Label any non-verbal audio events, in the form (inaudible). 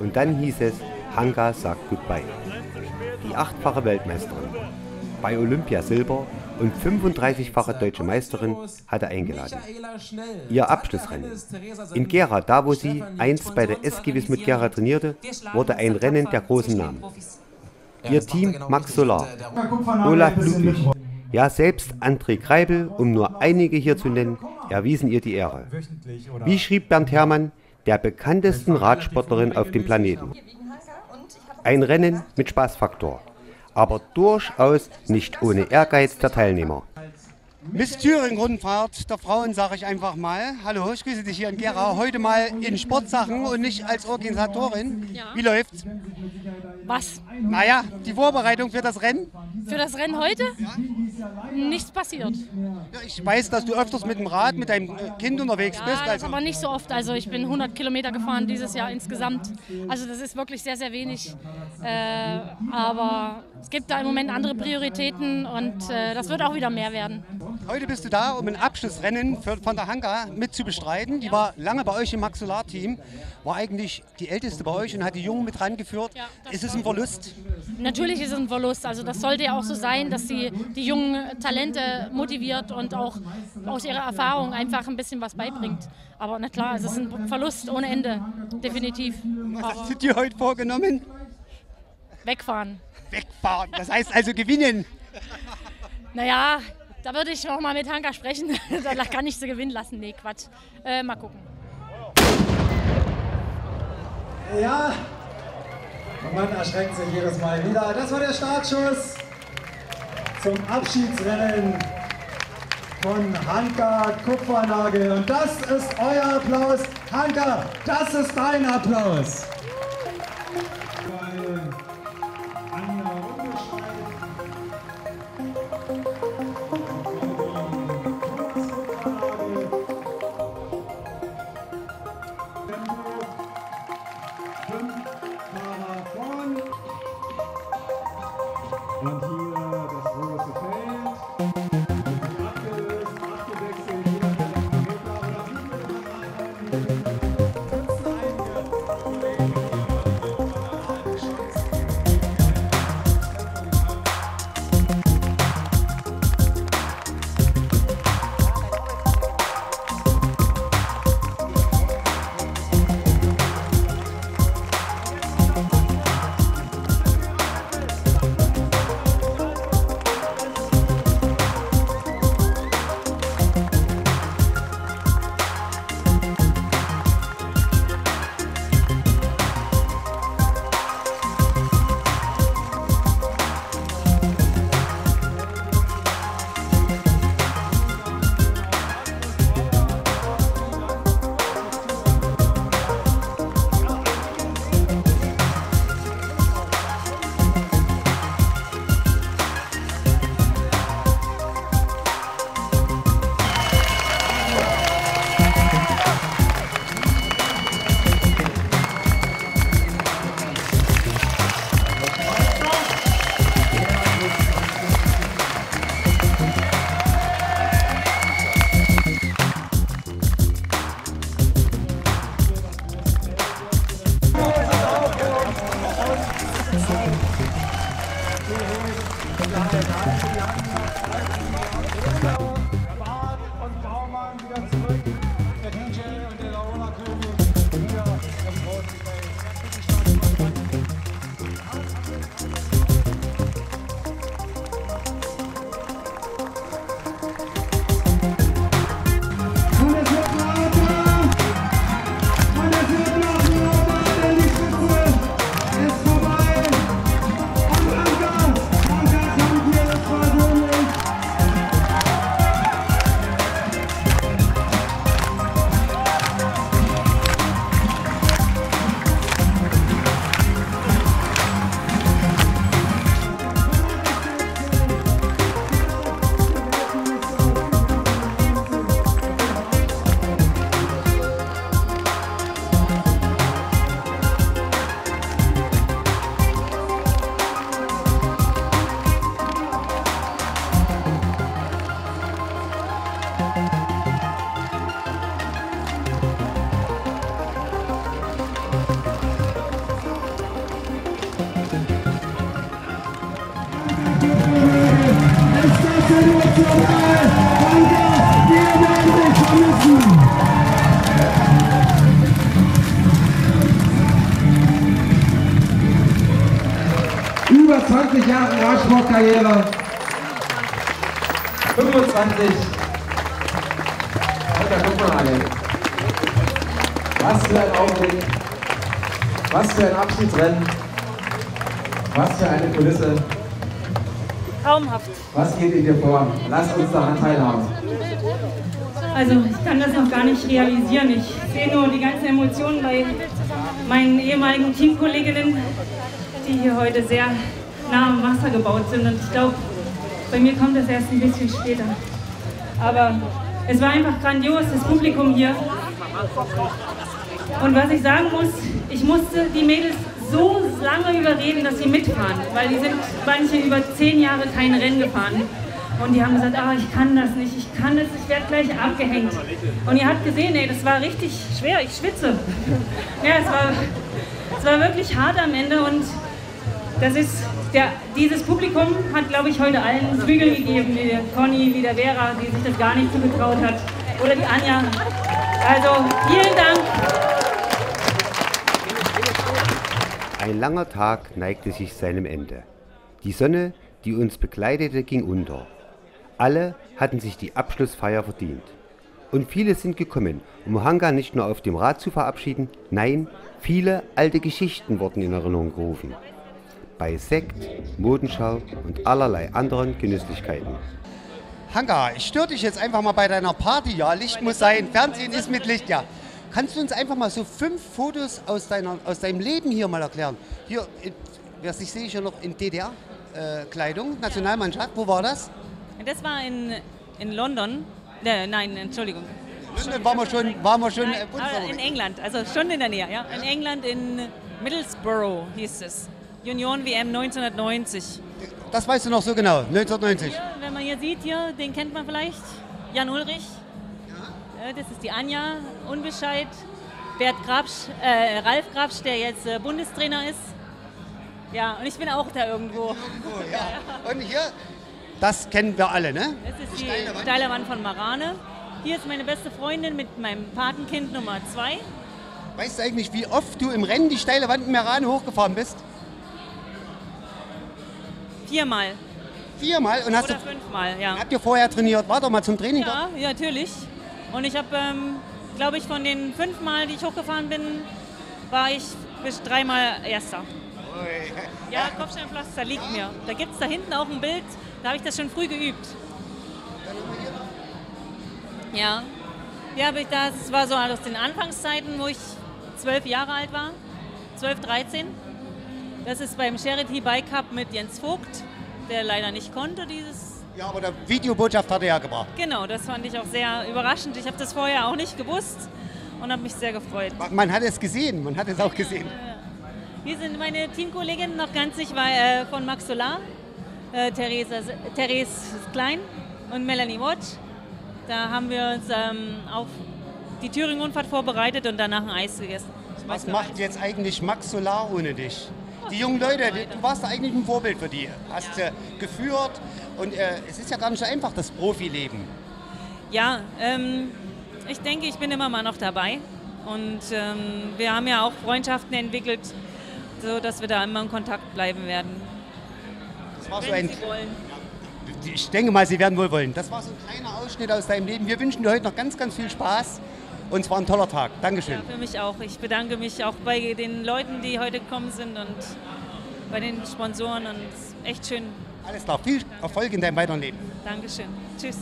Und dann hieß es, Hanka sagt Goodbye. Die achtfache Weltmeisterin, bei Olympia Silber und 35-fache deutsche Meisterin hatte eingeladen. Ihr Abschlussrennen. In Gera, da wo sie einst bei der SG Wismut Gera trainierte, wurde ein Rennen der großen Namen. Ihr Team Max Solar, Olaf Ludwig, ja selbst André Kreibel, um nur einige hier zu nennen, erwiesen ihr die Ehre. Wie schrieb Bernd Herrmann, der bekanntesten Radsportlerin auf dem Planeten. Ein Rennen mit Spaßfaktor aber durchaus nicht ohne Ehrgeiz der Teilnehmer. Miss Thüringen-Rundfahrt der Frauen sage ich einfach mal. Hallo, ich grüße dich hier in Gera. Heute mal in Sportsachen und nicht als Organisatorin. Ja. Wie läuft's? Was? Naja, die Vorbereitung für das Rennen. Für das Rennen heute? Ja. Nichts passiert. Ja, ich weiß, dass du öfters mit dem Rad, mit deinem äh, Kind unterwegs ja, bist. Also. aber nicht so oft. Also ich bin 100 Kilometer gefahren dieses Jahr insgesamt. Also das ist wirklich sehr, sehr wenig. Äh, aber es gibt da im Moment andere Prioritäten und äh, das wird auch wieder mehr werden. Heute bist du da, um ein Abschlussrennen für, von der Hanka mit zu bestreiten. Die war lange bei euch im Maxillar-Team, war eigentlich die älteste bei euch und hat die Jungen mit rangeführt. Ja, ist es ein Verlust? Natürlich ist es ein Verlust. Also das sollte ja auch so sein, dass sie die jungen Talente motiviert und auch aus ihrer Erfahrung einfach ein bisschen was beibringt. Aber na klar, es ist ein Verlust ohne Ende, definitiv. Was hast du dir heute vorgenommen? Wegfahren. Wegfahren, das heißt also gewinnen. Naja, da würde ich noch mal mit Hanka sprechen. (laughs) da kann ich sie gewinnen lassen. Nee, Quatsch. Äh, mal gucken. Ja, man erschreckt sich jedes Mal wieder. Das war der Startschuss zum Abschiedsrennen von Hanka Kupfernagel. Und das ist euer Applaus. Hanka, das ist dein Applaus. Über 20 Jahre Radsportkarriere. 25. Alter, guck mal, Alex. Was für ein Augenblick. Was für ein Abschiedsrennen. Was für eine Kulisse. Traumhaft. Was geht in dir vor? Lass uns daran teilhaben. Also ich kann das noch gar nicht realisieren. Ich sehe nur die ganzen Emotionen bei meinen ehemaligen Teamkolleginnen, die hier heute sehr nah am Wasser gebaut sind. Und ich glaube, bei mir kommt das erst ein bisschen später. Aber es war einfach grandios, das Publikum hier. Und was ich sagen muss, ich musste die Mädels so lange überreden, dass sie mitfahren, weil die sind manche über zehn Jahre kein Rennen gefahren. Und die haben gesagt, ah, ich kann das nicht, ich kann das, ich werde gleich abgehängt. Und ihr habt gesehen, ey, das war richtig schwer, ich schwitze. (laughs) Ja, es war, es war wirklich hart am Ende und das ist, der, dieses Publikum hat, glaube ich, heute allen Flügel gegeben, wie der Conny, wie der Vera, die sich das gar nicht zugetraut hat. Oder die Anja. Also, vielen Dank. Ein langer Tag neigte sich seinem Ende. Die Sonne, die uns begleitete, ging unter. Alle hatten sich die Abschlussfeier verdient. Und viele sind gekommen, um Hanga nicht nur auf dem Rad zu verabschieden, nein, viele alte Geschichten wurden in Erinnerung gerufen. Bei Sekt, Modenschau und allerlei anderen Genüsslichkeiten. Hanka, ich störe dich jetzt einfach mal bei deiner Party. Ja, Licht muss sein, Fernsehen ist mit Licht, ja. Kannst du uns einfach mal so fünf Fotos aus, deiner, aus deinem Leben hier mal erklären? Hier, wer sich sehe ich ja noch in DDR-Kleidung, Nationalmannschaft. Wo war das? Das war in, in London. Äh, nein, Entschuldigung. London waren wir schon, waren wir schon äh, Nein, in England, also schon in der Nähe. Ja. In England, in Middlesbrough hieß es. Union WM 1990. Das weißt du noch so genau, 1990. Hier, wenn man hier sieht, hier, den kennt man vielleicht. Jan Ulrich. Äh, Das ist die Anja Unbescheid. Bert Grabsch, äh, Ralf Grabsch, der jetzt äh, Bundestrainer ist. Ja, und ich bin auch da irgendwo. Oh, ja. Und hier, das kennen wir alle, ne? Das ist die steile Wand. von Marane. Hier ist meine beste Freundin mit meinem Patenkind Nummer zwei. Weißt du eigentlich, wie oft du im Rennen die steile Wand in Meran hochgefahren bist? Viermal Viermal und hast oder du, fünfmal, ja. habt ihr vorher trainiert? War doch mal zum Training da? Ja, ja, natürlich. Und ich habe, ähm, glaube ich, von den fünfmal, die ich hochgefahren bin, war ich bis dreimal Erster. Ja, Kopfsteinpflaster liegt mir. Da gibt es da hinten auch ein Bild, da habe ich das schon früh geübt. Ja. Ja, das war so aus den Anfangszeiten, wo ich zwölf Jahre alt war. 12, 13. Das ist beim Charity Bike Cup mit Jens Vogt, der leider nicht konnte, dieses Ja, aber der Videobotschaft hat er ja gebracht. Genau, das fand ich auch sehr überraschend. Ich habe das vorher auch nicht gewusst und habe mich sehr gefreut. Man hat es gesehen, man hat es auch gesehen. Hier sind meine Teamkolleginnen noch ganz weil, äh, von Max Solar, äh, Theresa, Therese Klein und Melanie Watch. Da haben wir uns ähm, auf die Thüringen-Rundfahrt vorbereitet und danach ein Eis gegessen. Was macht jetzt eigentlich Max Solar ohne dich? Die jungen Leute, du warst eigentlich ein Vorbild für die. Hast äh, geführt und äh, es ist ja gar nicht so einfach, das Profileben. Ja, ähm, ich denke, ich bin immer mal noch dabei. Und ähm, wir haben ja auch Freundschaften entwickelt, so dass wir da immer in Kontakt bleiben werden. Das war so Wenn ein, Sie wollen. ich denke mal, Sie werden wohl wollen. Das war so ein kleiner Ausschnitt aus deinem Leben. Wir wünschen dir heute noch ganz, ganz viel Spaß. Und es war ein toller Tag. Dankeschön. Ja, für mich auch. Ich bedanke mich auch bei den Leuten, die heute gekommen sind und bei den Sponsoren und es ist echt schön. Alles klar, viel Erfolg in deinem weiteren Leben. Dankeschön. Tschüss.